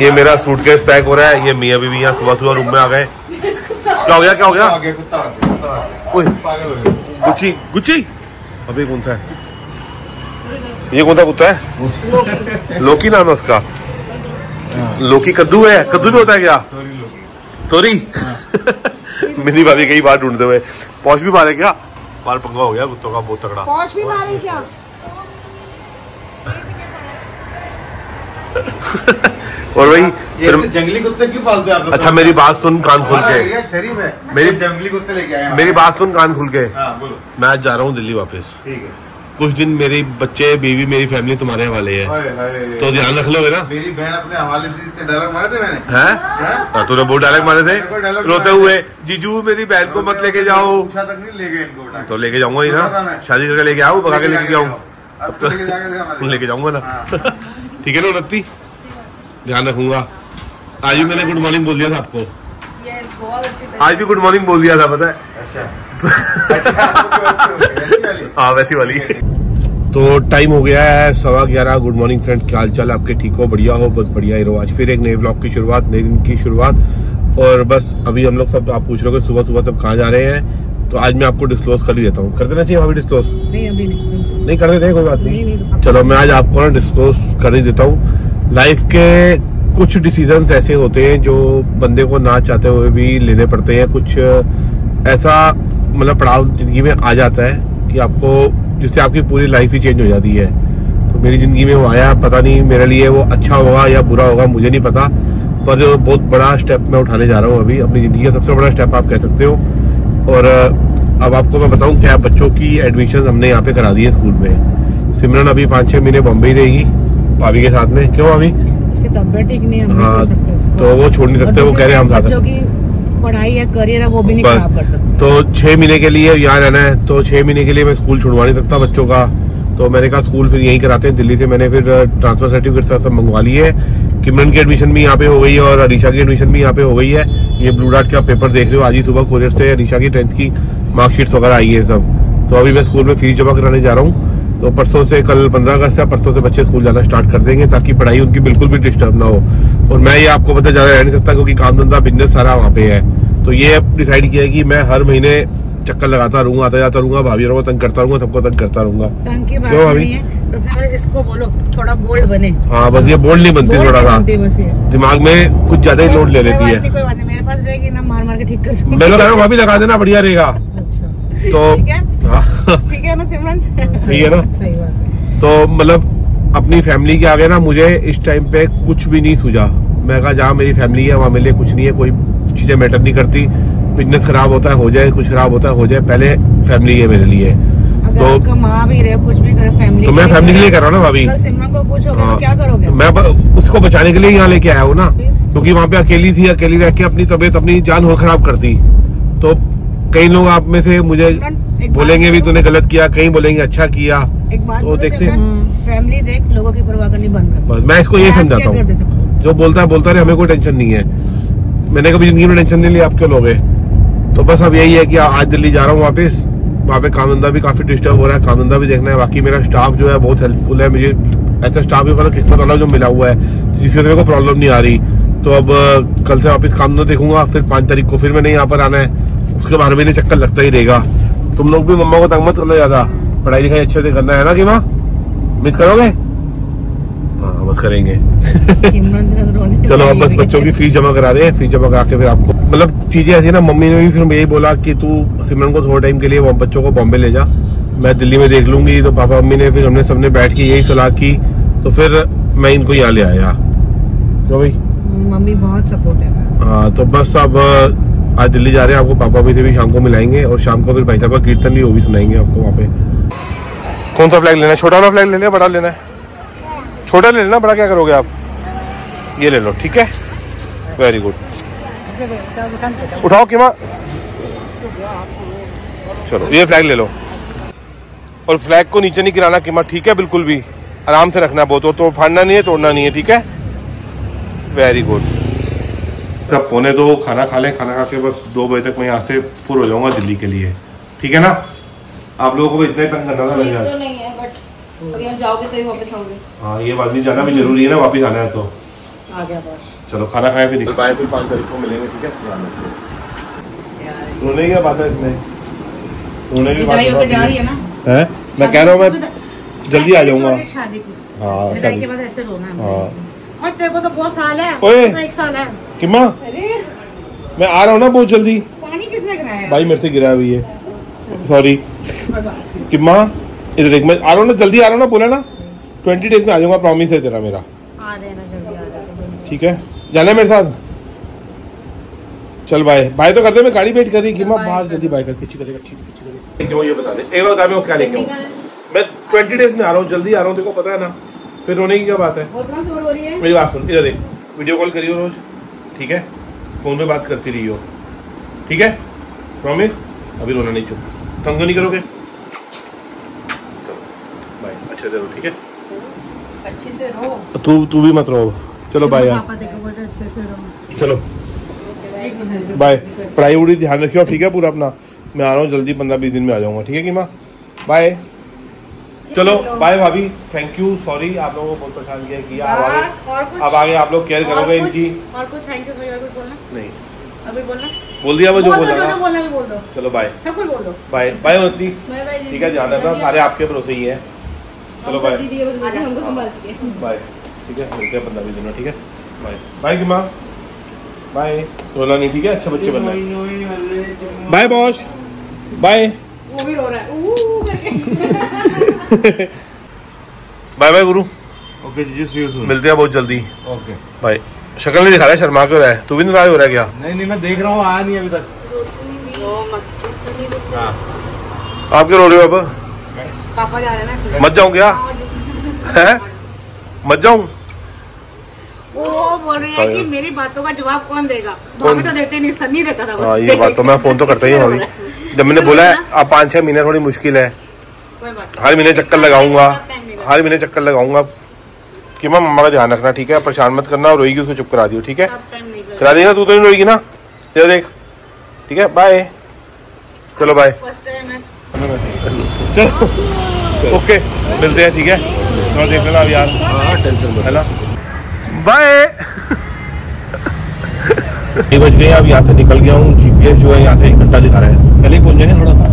ये मेरा suitcase pack हो रहा है ये मियाँ बीवी यहाँ सुबह सुबह रूम में आ गए। क्या हो गया क्या हो गया? हो गुच्ची गुच्ची। अभी कौन है ये कौन सा कुत्ता है? लोकी नाम है उसका। लोकी कद्दू है। कद्दू भी होता है क्या? तोरी मिनी भाभी कई बार ढूंढते हुए। पहुँच भी मारे क्या? बाल पंगा हो गया कुत्तों का बहुत तगड़ा। पौष भी मारी क्या? और वही फिर जंगली कुत्ते क्यों पालते हैं आप लोग अच्छा मेरी बात सुन कान खुल के। शरीफ है। मेरी- जंगली कुत्ते लेके आए मेरी बात सुन कान खुल के। हाँ मैं आज जा रहा हूँ दिल्ली वापस। ठीक है। कुछ दिन मेरी बच्चे बीवी मेरी फैमिली तुम्हारे हवाले है। हाय हाय। तो ध्यान रख लोगे ना? मेरी बहन अपने हवाले डायलॉग मारे थे मैंने? हैं? हैं? तूने बहुत डायलॉग मारे थे। रोते हुए जीजू मेरी बहन को मत लेके जाओ। तक नहीं ले इनको तो लेके जाऊँगा ही ना। शादी करके लेके आओ भगा के लेके जाऊँ। तो लेके लेके जाऊँगा ना। हाँ। ठीक है ना उन्नति ध्यान रखूँगा। आज भी मैंने गुड मॉर्निंग बोल दिया था आपको। यस आज भी गुड मॉर्निंग बोल दिया था पता है? अच्छा। अच्छा हाँ वैसी वाली। तो टाइम हो गया है सवा ग्यारह। गुड मॉर्निंग फ्रेंड्स क्या हाल चाल? आपके ठीक हो? बढ़िया हो? बस बढ़िया ही रहो। आज फिर एक नए ब्लॉग की शुरुआत नए दिन की शुरुआत। और बस अभी हम लोग सब आप पूछ रहे हो सुबह सुबह सब कहाँ जा रहे हैं? तो आज मैं आपको डिस्क्लोज कर ही देता हूँ। कर देना चाहिए भाभी डिस्क्लोज नहीं अभी नहीं। नहीं कर देते कोई बात नहीं। नहीं नहीं। चलो मैं आज आपको ना डिस्क्लोज कर ही देता हूँ। लाइफ के कुछ डिसीज़न ऐसे होते हैं जो बंदे को ना चाहते हुए भी लेने पड़ते हैं। कुछ ऐसा मतलब पड़ाव ज़िंदगी में आ जाता है कि आपको, जिससे आपकी पूरी लाइफ ही चेंज हो जाती है। तो मेरी ज़िंदगी में वो आया, पता नहीं मेरे लिए वो अच्छा होगा या बुरा होगा, मुझे नहीं पता। पर बहुत बड़ा स्टेप मैं उठाने जा रहा हूँ अभी। अपनी ज़िंदगी का सबसे बड़ा स्टेप आप कह सकते हो। और अब आपको मैं बताऊँ क्या बच्चों की एडमिशन हमने यहाँ पे करा दी है स्कूल में। सिमरन अभी पाँच छह महीने बॉम्बे रहेगी। भाभी के साथ में। क्यों अभी उसकी तबीयत ठीक नहीं है हाँ, नहीं कर सकते उसको। तो वो छोड़ नहीं सकते, वो कह रहे हैं हम साथ पढ़ाई है करियर है वो भी नहीं खराब कर सकते। तो छह महीने के लिए यहाँ रहना है तो छह महीने के लिए मैं स्कूल छुड़वा नहीं सकता बच्चों का। तो मैंने कहा स्कूल फिर यहीं कराते हैं दिल्ली से मैंने फिर ट्रांसफ़र सर्टिफिकेट सब सब मंगवा लिए है। किमरन की एडमिशन भी यहाँ पे हो गई है और अलीशा की एडमिशन भी यहाँ पे हो गई है। ये ब्लू डार्ट का पेपर देख रहे हो आज ही सुबह कोरियर से अलीशा की टेंथ की मार्कशीट्स वगैरह आई है सब। तो अभी मैं स्कूल में फ़ीस जमा कराने जा रहा हूँ। तो परसों से कल पंद्रह अगस्त है परसों से बच्चे स्कूल जाना स्टार्ट कर देंगे ताकि पढ़ाई उनकी बिल्कुल भी डिस्टर्ब ना हो। और मैं ये आपको पता ज़्यादा रह नहीं सकता क्योंकि काम धंधा बिज़नेस सारा वहाँ पे है। तो ये डिसाइड किया है कि मैं हर महीने चक्कर लगाता रहूँगा आता जाता रहूँगा भाभी को तंग करता रहूँगा सबको तंग करता रहूँगा। क्यों पहले इसको बोलो थोड़ा बोल्ड बने। हाँ बस ये बोल्ड नहीं बनती थोड़ा सा। दिमाग में कुछ ज़्यादा ही लोड ले लेती है। कोई बात नहीं मेरे पास रहेगी ना मार मार के ठीक कर मैं तो भाभी लगा देना बढ़िया रहेगा। तो ठीक है? हाँ। ठीक है ना सिमरन? सही है ना? सही बात है तो मतलब अपनी फैमिली के आगे ना मुझे इस टाइम पे कुछ भी नहीं सूझा। मैं कहा जहाँ मेरी फैमिली है वहाँ मेरे लिए कुछ नहीं है कोई चीज़ें मैटर नहीं करती। बिज़नेस खराब होता है हो जाए कुछ खराब होता है हो जाए पहले फैमिली है मेरे लिए। तो- कमा भी रहे कुछ भी करे फैमिली तो मैं फैमिली के लिए कर। रहा हूँ ना भाभी। सिमरन को कुछ हो गया हाँ। तो क्या करोगे? मैं उसको बचाने के लिए यहाँ लेके आया हूँ ना। क्योंकि वहाँ पे अकेली थी अकेली रह के अपनी तबीयत अपनी जान और खराब कर दी। तो कई लोग आप में से मुझे बोलेंगे भी। तूने गलत किया कहीं बोलेंगे अच्छा किया। एक बात तो देखते हैं। फैमिली देख लोगों की परवाह करनी बंद कर बस मैं इसको आप समझाता हूँ। जो बोलता है बोलता रहे हमें कोई टेंशन नहीं है। मैंने कभी ज़िंदगी में टेंशन नहीं ली आप क्यों लोगे? तो बस अब यही है कि आज दिल्ली जा रहा हूँ वापस। वहाँ पे काम धंधा भी काफ़ी डिस्टर्ब हो रहा है काम धंधा भी देखना है। बाकी मेरा स्टाफ जो है बहुत हेल्पफुल है। मुझे ऐसा स्टाफ भी मतलब किस्मत वाला जो मिला हुआ है जिससे मेरे को प्रॉब्लम नहीं आ रही। तो अब कल से वापस काम धंधा देखूँगा फिर पाँच तारीख को फिर मैंने यहाँ पर आना है। उसके बारे में चक्कर लगता ही रहेगा। तुम लोग भी मम्मा को तंग मत करना ज़्यादा। पढ़ाई लिखाई अच्छे से करना है ना कि माँ? मिस करोगे? हाँ बस करेंगे। चलो अब बस बच्चों की फ़ीस जमा करा रहे हैं फ़ीस जमा करा के फिर आपको मतलब चीज़ें ऐसी ना मम्मी ने भी फिर यही बोला कि तू सिमरन को थोड़े टाइम के लिए बच्चों को बॉम्बे ले जा। मैं दिल्ली में देख लूँगी। तो पापा मम्मी ने फिर हमने सबने बैठ के यही सलाह की। तो फिर मैं इनको यहाँ ले आया। क्यों भाई? मम्मी बहुत सपोर्टिव है। हाँ तो बस अब आज दिल्ली जा रहे हैं, आपको पापा भी से भी शाम को मिलाएँगे और शाम को फिर भाई साहब का कीर्तन भी, वो भी सुनाएँगे आपको वहाँ पे। कौन सा फ्लैग लेना है? छोटा वाला फ्लैग ले लिया बड़ा लेना है? छोटा ले लेना, बड़ा क्या करोगे आप? ये ले लो, ठीक है? वेरी गुड उठाओ कि चलो, ये फ्लैग ले लो। और फ्लैग को नीचे नहीं गिराना कि ठीक है, बिल्कुल भी। आराम से रखना बहुत तो फाड़ना नहीं है, तोड़ना नहीं है, ठीक है? वेरी गुड तब पौने दो खाना खा लें खाना खा के बस दो बजे तक मैं यहाँ से फुल हो जाऊँगा दिल्ली के लिए। ठीक है ना? आप लोगों को इतना ही तंग करना था तो नहीं है बट अभी आप जाओगे तो ही वापस आओगे। हाँ ये बात नहीं जाना भी ज़रूरी है ना वापिस आना है तो। आ गया चलो खाना खाए फिर फिर पाँच तारीख को मिलेंगे ठीक है? रोने क्या बात है इसमें? रोने की बात है ना? है? मैं कह रहा हूँ मैं जल्दी आ जाऊँगा। शादी- हाँ के बाद ऐसे रोना है। हाँ। और तेरे को तो बहुत साल है तो एक साल है। किम्मा? अरे। मैं आ रहा हूँ ना बहुत जल्दी। पानी किसने गिराया? भाई मेरे से गिरा हुई है। सॉरी किम्मा इधर देख मैं आ रहा हूँ ना जल्दी आ रहा हूँ ना बोला ना। ट्वेंटी डेज़ में आ जाऊँगा प्रॉमिस है तेरा मेरा। ठीक है? जाना मेरे साथ? चल भाई भाई तो करते मैं गाड़ी वेट कर रही किम्मा Bye बाहर जल्दी बाय कर खींची करेगा खींची करेगा। क्यों ये बता दे? एक बार बता मैं क्या लेके मैं ट्वेंटी डेज़ में आ रहा हूँ जल्दी आ रहा हूँ तेरे को पता है ना। फिर रोने की क्या बात है? मेरी बात सुन इधर देख। वीडियो कॉल करियो रोज। ठीक है? फ़ोन पे बात करती रही हो। ठीक है? प्रॉमिस अभी रोना नहीं चुप तंग तो नहीं करोगे? चलो बाय अच्छे से रहो ठीक है? अच्छे से रो। तू तू भी मत रो। चलो बाय यार। अच्छे रो। चलो। बाय पढ़ाई वढ़ाई ध्यान रखियो ठीक है पूरा अपना। मैं आ रहा हूँ जल्दी पंद्रह बीस दिन में आ जाऊँगा ठीक है कि माँ बाय चलो बाय भाभी. थैंक यू सॉरी आप लोगों को बहुत परेशान किया किया अब आगे अब आगे आप लोग केयर करोगे इनकी। और कुछ? थैंक यू सॉरी और कुछ बोलना? नहीं। अभी बोलना? बोल दिया मैं जो बोल दो बोला जो जो बोलना भी बोल दो। चलो बाय सब कुछ बोल दो। बाय बाय होती बाय बाय ठीक है ध्यान रखना सारे आपके भरोसे ही है। चलो बाय दीदी और दीदी हमको संभालती है। बाय ठीक है मिलते हैं पंद्रह बीस दिन ठीक है? बाय बाय की माँ बाय रोना नहीं ठीक है? अच्छे बच्चे बनना है। बाय बॉस बाय वो भी रो रहा है। बाय बाय गुरु ओके जी सी यू मिलते हैं बहुत जल्दी। ओके बाय शक्ल नहीं दिखा रहा है, शर्मा क्यों रहा है? तू भी नाराज़ हो रहा है क्या? नहीं नहीं मैं देख रहा हूँ आया नहीं अभी तक। मत हाँ। आप क्यों रो रहे हो अब? पापा जा रहे हैं ना मत जाऊँ क्या? है मत जाऊँ? वो बोल रही है कि मेरी बातों का जवाब कौन देगा? भाभी तो देते नहीं सन्नी देता था बस। हाँ ये बात तो मैं फ़ोन तो करता ही हूँ अभी। जब मैंने बोला है अब पाँच छह महीने थोड़ी मुश्किल है। हर महीने चक्कर लगाऊँगा। हर महीने चक्कर लगाऊँगा कि मैं मम्मा का ध्यान रखना ठीक है? परेशान मत करना और रोएगी उसको चुप करा दियो ठीक है? कर करा दी ना तू तो नहीं रोएगी ना? ये देख। ठीक है? बाय चलो बाय फ़र्स्ट टाइम है। चलो ओके मिलते हैं ठीक है? थोड़ा देख लेना अब यार। टेंशन है ना? बाय बज गए अब यहाँ से निकल गया हूँ। जीपीएस जो है यहाँ से एक घंटा दिखा रहा है। पहले ही पहुँच जाएँगे थोड़ा सा।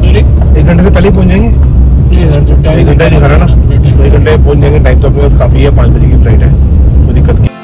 एक घंटे से पहले ही पहुँच जाएँगे? एक घंटा ही दिखा रहा ना? एक घंटे पहुँच जाएँगे टाइम तो अपने पास काफ़ी है पाँच बजे की फ़्लाइट है। कोई दिक्कत की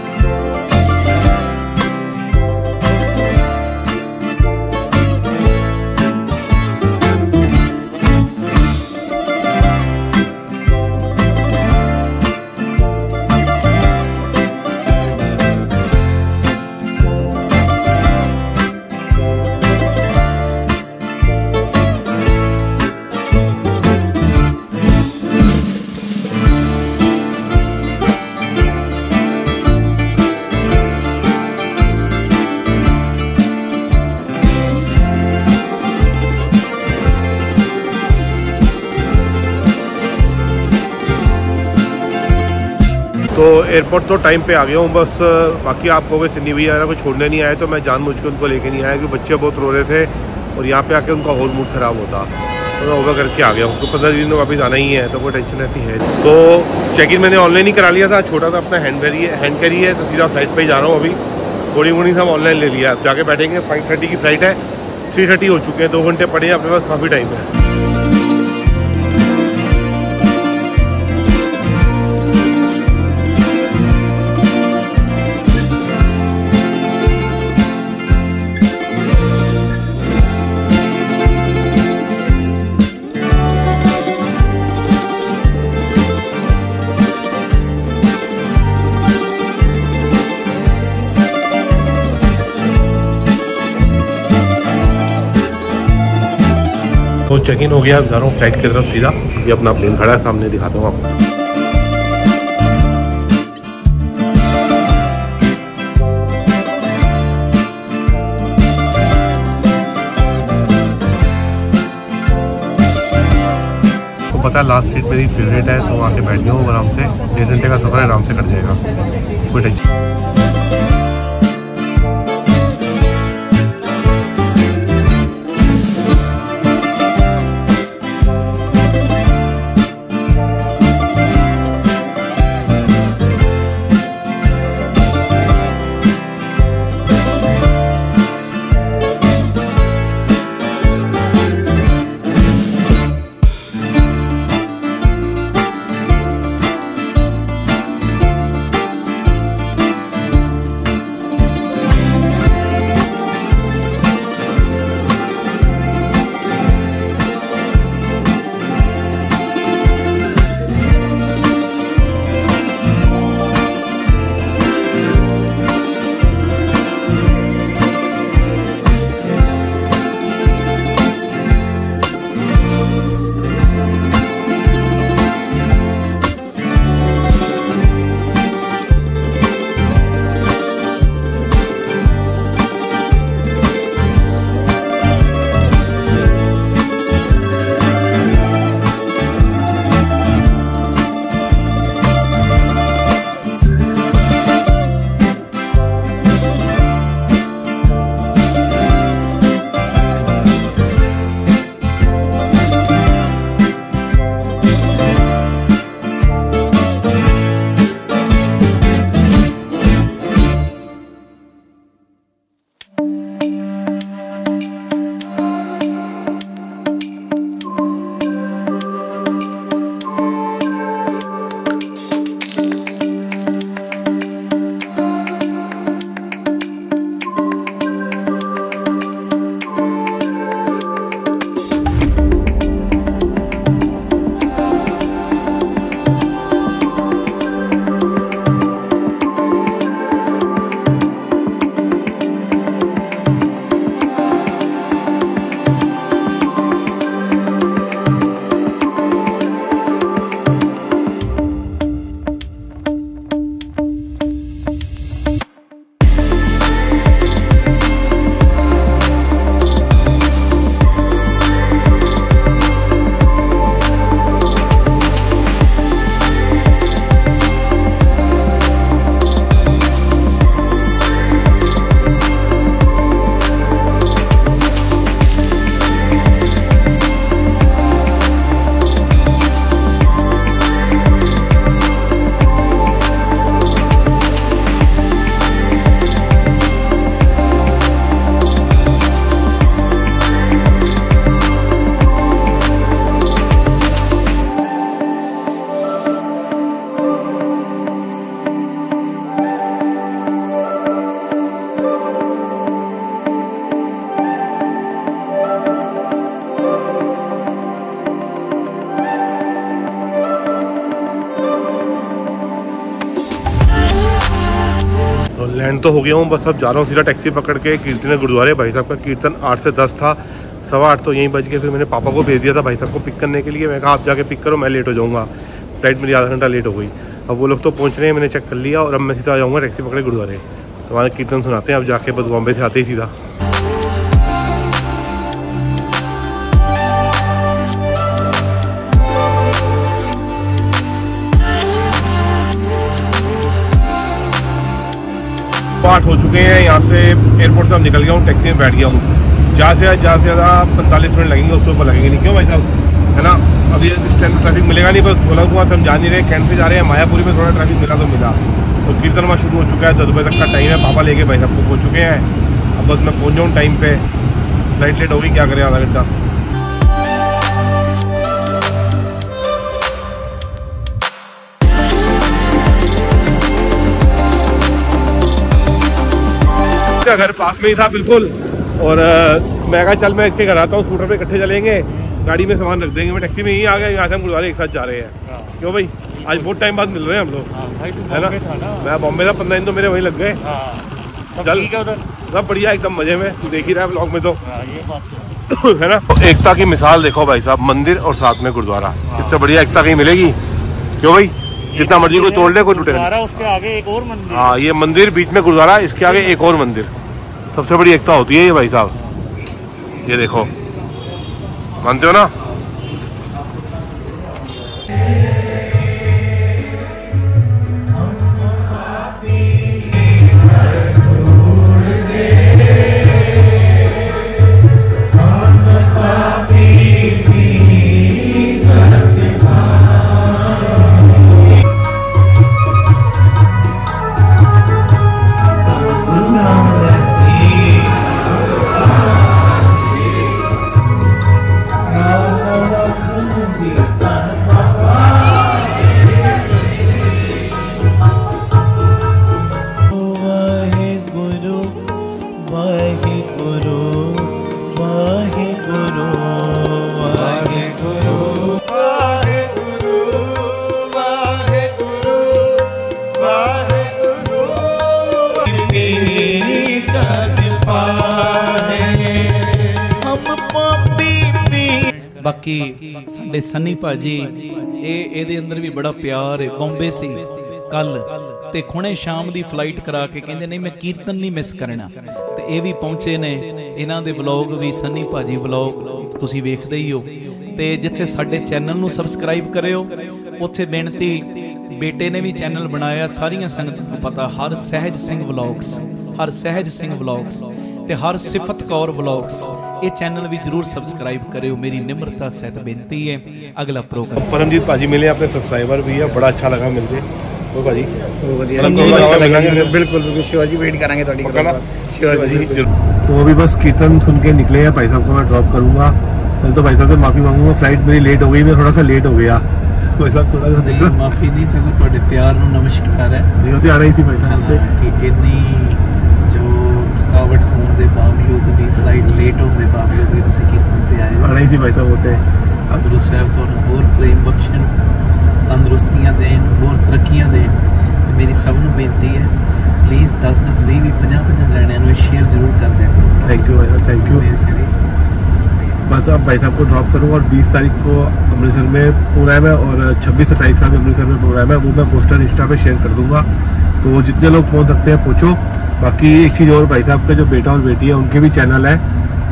एयरपोर्ट तो टाइम पे आ गया हूँ, बस, बाकी आप कहोगे सिन्नी भैया ना कोई छोड़ने नहीं आए तो मैं जानबूझ के उनको लेके नहीं आया, क्योंकि बच्चे बहुत रो रहे थे, और यहाँ पे आके उनका होल मूड ख़राब होता। तो मैं ओवर करके आ गया हूँ तो पंद्रह दिन में वापस आना ही है तो कोई टेंशन ऐसी है तो चेक इन मैंने ऑनलाइन ही करा लिया था, छोटा सा अपना हैंड कैरी है हैंड कैरी है तो सीधा फ़्लाइट पर ही जा रहा हूँ अभी। थोड़ी मोड़ी सब ऑनलाइन ले लिया जाके बैठेंगे फाइव थर्टी की फ़्लाइट है थ्री थर्टी हो चुके हैं, दो घंटे पड़े हैं, अपने पास काफ़ी टाइम है। तो चेक इन हो गया, जा रहा हूँ फ़्लाइट की तरफ़ सीधा। ये अपना प्लेन खड़ा है, सामने दिखाता हूँ आपको। पता है लास्ट सीट मेरी फेवरेट है तो वहाँ के बैठ हूँ आराम से। डेढ़ घंटे का सफ़र आराम से कट जाएगा। कोई टेंशन तो हो गया हूँ, बस अब जा रहा हूँ सीधा टैक्सी पकड़ के कीर्तन गुरुद्वारे। भाई साहब का कीर्तन आठ से दस था, सवा आठ तो यहीं बज गए, फिर मैंने पापा को भेज दिया था भाई साहब को पिक करने के लिए। मैं कहा, आप जाके पिक करो, मैं लेट हो जाऊँगा। फ़्लाइट मेरी आधा घंटा लेट हो गई। अब वो लोग तो पहुँच रहे हैं, मैंने चेक कर लिया और अब मैं सीधा जाऊँगा टैक्सी पकड़े गुरुद्वारे। तो वहाँ कीर्तन सुनाते हैं, अब जाके बस बॉम्बे से आते ही सीधा। पाठ हो चुके हैं, यहाँ से एयरपोर्ट से हम निकल गया हूँ टैक्सी में बैठ गया हूँ। ज़्यादा से ज़्यादा से ज़्यादा पैंतालीस मिनट लगेंगे उसके ऊपर लगेंगे नहीं। क्यों भाई साहब? है ना? अभी इस टाइम ट्रैफ़िक मिलेगा नहीं बस बोला हुआ हम जा नहीं रहे कैंट से जा रहे हैं। मायापुरी में थोड़ा ट्रैफ़िक मिला तो मिला। तो कीर्तन वहाँ शुरू हो चुका है, दस बजे तक का टाइम है। पापा लेके भाई साहब को पहुँच चुके हैं। अब बस मैं पहुँच जाऊँ टाइम पर फ़्लाइट लेट होगी, क्या करें, आधा घंटा? इसका घर पास में ही था बिल्कुल। और मैं कहा चल मैं इसके घर आता हूँ स्कूटर पे इकट्ठे चलेंगे गाड़ी में सामान रख देंगे मैं टैक्सी में ही आ गया यहाँ से हम गुरुद्वारे एक साथ जा रहे हैं। क्यों भाई? आज बहुत टाइम बाद मिल रहे हैं हम लोग। है ना? मैं बॉम्बे था पंद्रह दिन तो मेरे वहीं लग गए। चल। सब बढ़िया एकदम मज़े में। तू देख ही रहा है ब्लॉग में तो। है ना? एकता की मिसाल देखो भाई साहब मंदिर और साथ में गुरुद्वारा। इससे बढ़िया एकता कहीं मिलेगी? क्यों भाई? जितना मर्ज़ी को तोड़ ले कोई टूटेगा उसके आगे एक और मंदिर। हाँ ये मंदिर बीच में गुरुद्वारा इसके आगे एक और मंदिर। सबसे बड़ी एकता होती है ये भाई साहब। ये देखो। मानते हो ना? ਬਾਕੀ ਸਾਡੇ ਸੰਨੀ ਭਾਜੀ ਇਹ ਇਹਦੇ ਅੰਦਰ ਵੀ ਬੜਾ ਪਿਆਰ ਹੈ ਬੰਬੇ ਸੀ। ਕੱਲ ਤੇ ਖੁਣੇ ਸ਼ਾਮ ਦੀ ਫਲਾਈਟ ਕਰਾ ਕੇ ਕਹਿੰਦੇ ਨਹੀਂ ਮੈਂ ਕੀਰਤਨ ਨਹੀਂ ਮਿਸ ਕਰਨਾ। ਤੇ ਇਹ ਵੀ ਪਹੁੰਚੇ ਨੇ। ਇਹਨਾਂ ਦੇ ਵਲੌਗ ਵੀ, ਸੰਨੀ ਭਾਜੀ ਵਲੌਗ ਤੁਸੀਂ ਵੇਖਦੇ ਹੀ ਹੋ। ਤੇ ਜਿੱਥੇ ਸਾਡੇ ਚੈਨਲ ਨੂੰ ਸਬਸਕ੍ਰਾਈਬ ਕਰਿਓ, ਉੱਥੇ ਬੇਨਤੀ, ਬੇਟੇ ਨੇ ਵੀ ਚੈਨਲ ਬਣਾਇਆ, ਸਾਰੀਆਂ ਸੰਗਤਾਂ ਨੂੰ ਪਤਾ, ਹਰ ਸਹਿਜ ਸਿੰਘ ਵਲੌਗਸ, ਹਰ ਸਹਿਜ ਸਿੰਘ ਵਲੌਗਸ ਤੇ ਹਰ ਸਿਫਤ ਕੌਰ ਵਲੌਗਸ, ਇਹ ਚੈਨਲ ਵੀ ਜਰੂਰ ਸਬਸਕ੍ਰਾਈਬ ਕਰਿਓ। ਮੇਰੀ ਨਿਮਰਤਾ ਸਹਿਤ ਬੇਨਤੀ ਹੈ, ਅਗਲਾ ਪ੍ਰੋਗਰਾਮ ਪਰਮਜੀਤ ਭਾਜੀ ਮਿਲੇ, ਆਪਣੇ ਸਬਸਕ੍ਰਾਈਬਰ ਵੀ ਆ, ਬੜਾ ਅੱਛਾ ਲੱਗਾ ਮਿਲਦੇ। ਉਹ ਭਾਜੀ ਉਹ ਵਧੀਆ ਸਾਨੂੰ ਅੱਛਾ ਲੱਗਾ ਬਿਲकुल बिल्कुल श्योर जी वेट करेंगे ਤੁਹਾਡੀ ਕਰਾਂਗਾ श्योर जी तो अभी बस कीर्तन सुन के निकले हैं भाई साहब को मैं ड्रॉप करूँगा पहले तो भाई साहब से माफ़ी मांगूँगा फ़्लाइट मेरी लेट हो गई मैं थोड़ा सा लेट हो गया ਭਾਈ ਸਾਹਿਬ ਥੋੜਾ ਜਿਹਾ ਦੇਖ ਲਓ ਮਾਫੀ ਨਹੀਂ ਸਗੋਂ ਤੁਹਾਡੇ ਪਿਆਰ ਨੂੰ ਨਮਸਕਾਰ ਹੈ ਦੇਖੋ ਤੇ ਆਣਾ ਹੀ ਸੀ ਭਾਈ ਸਾਹਿਬ ਤੇ ਕਿ ਇੰਨੀ ਜੋ ਥਕਾਵਟ ਹੋਣ ਦੇ ਬਾਵਜੂਦ ਵੀ ਫਲਾਈਟ ਲੇਟ ਹੋਣ ਦੇ ਬਾਵਜੂਦ ਵੀ ਤੁਸੀਂ ਕਿੱਥੇ ਆਏ ਹੋ ਆਣਾ ਹੀ ਸੀ ਭਾਈ ਸਾਹਿਬ ਉਤੇ ਗੁਰੂ ਸਾਹਿਬ ਤੁਹਾਨੂੰ ਹੋਰ ਪ੍ਰੇਮ ਬਖਸ਼ਣ ਤੰਦਰੁਸਤੀਆਂ ਦੇਣ ਹੋਰ ਤਰੱਕੀਆਂ ਦੇਣ ਤੇ ਮੇਰੀ ਸਭ ਨੂੰ ਬੇਨਤੀ ਹੈ ਪਲੀਜ਼ 10 10 20 20 50 50 ਲੈਣਿਆਂ ਨੂੰ ਸ਼ੇਅਰ ਜ਼ਰੂਰ ਕਰ ਦਿਆ ਕਰੋ थैंक यू भाई साहब थैंक यू ਮੇਰ ਕਰੇ बस अब भाई साहब को ड्रॉप करूंगा और 20 तारीख को अमृतसर में प्रोग्राम है और 26 सत्ताईस का भी अमृतसर में प्रोग्राम है वो मैं पोस्टर इंस्टा पे शेयर कर दूंगा तो जितने लोग पहुंच सकते हैं पहुंचो बाकी एक चीज़ और भाई साहब का जो बेटा और बेटी है उनके भी चैनल है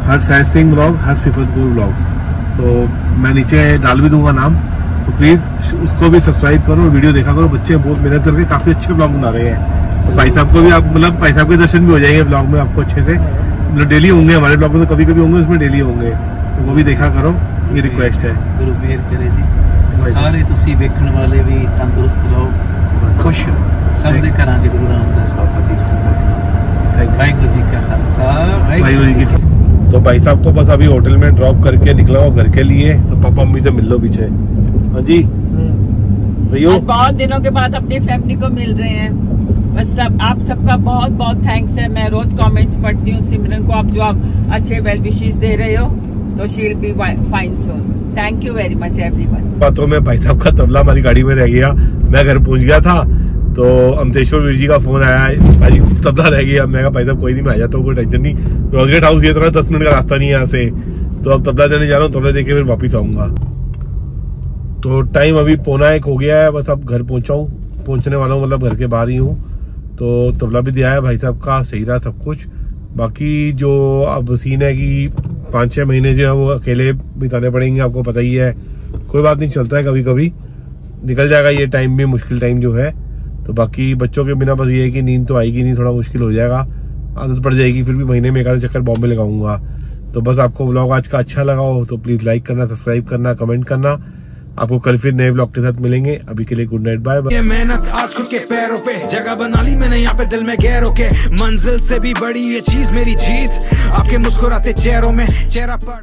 हर सहज सिंह ब्लॉग हर सिफत गुरु ब्लॉग्स तो मैं नीचे डाल भी दूंगा नाम तो प्लीज़ उसको भी सब्सक्राइब करो और वीडियो देखा करो बच्चे बहुत मेहनत करके काफ़ी अच्छे ब्लॉग बना रहे हैं तो भाई साहब को भी आप मतलब भाई साहब के दर्शन भी हो जाएंगे ब्लॉग में आपको अच्छे से मतलब डेली होंगे हमारे ब्लॉग में तो कभी कभी होंगे उसमें डेली होंगे तो वो भी देखा करो ये रिक्वेस्ट है ਗੁਰੂ ਮਿਹਰ ਕਰੇ ਜੀ ਸਾਰੇ ਤੁਸੀਂ ਵੇਖਣ ਵਾਲੇ ਵੀ ਤੰਦਰੁਸਤ ਰਹੋ ਖੁਸ਼ ਰਹੋ। ਸਭ ਦੇ ਘਰਾਂ 'ਚ ਗੁਰੂ ਰਾਮਦਾਸ ਬਾਬਾ ਦੀਪ ਸਿੰਘ ਬਖਸ਼ थैंक ਵਾਹਿਗੁਰੂ ਜੀ ਕਾ ਖਾਲਸਾ वाहिगुरु जी की तो भाई साहब को बस अभी होटल में ड्रॉप करके निकला हूँ घर के लिए तो पापा मम्मी से मिल लो पीछे। हाँ जी? भैया? आज बहुत दिनों के बाद अपनी फैमिली को मिल रहे हैं। बस सब आप सबका बहुत बहुत थैंक्स है। मैं रोज कमेंट्स पढ़ती हूँ सिमरन को। आप जो आप अच्छे वेल विशेष दे रहे हो तो she'll be fine soon thank you very much everyone बातों में भाई साहब का तबला हमारी गाड़ी में रह गया। मैं घर पहुँच गया था। तो अमतेश्वर वीर जी का फ़ोन आया, भाई, तबला रह गया। मैं भाई साहब, कोई नहीं, मैं आ जाता हूँ, कोई टेंशन नहीं। रोजगेट हाउस ये तो दस मिनट का रास्ता नहीं है यहाँ से। तो अब तबला देने जा रहा हूँ, तबला देके फिर वापिस आऊँगा। तो टाइम अभी पौना एक हो गया है, बस अब घर पहुँचा हूँ पहुँचने वाला हूँ मतलब घर के बाहर ही हूँ। तो तबला भी दिया है भाई साहब का, सही रहा सब कुछ। बाकी जो अब सीन है कि पाँच छः महीने जो है वो अकेले बिताने पड़ेंगे, आपको पता ही है। कोई बात नहीं, चलता है कभी कभी निकल जाएगा ये टाइम भी, मुश्किल टाइम जो है। तो बाकी बच्चों के बिना बस ये है कि नींद तो आएगी नहीं, थोड़ा मुश्किल हो जाएगा। आदत पड़ जाएगी, फिर भी महीने में एक आधा चक्कर बॉम्बे लगाऊँगा। तो बस आपको ब्लॉग आज का अच्छा लगा हो तो प्लीज़ लाइक करना सब्सक्राइब करना कमेंट करना। आपको कल फिर नए ब्लॉग के साथ मिलेंगे। अभी के लिए गुड नाइट बाय ये मेहनत आज खुद के पैरों पे, जगह बना ली मैंने यहाँ पे दिल में गैरों के। मंजिल से भी बड़ी ये चीज़ मेरी जीत। आपके मुस्कुराते चेहरों में, चेहरा पड़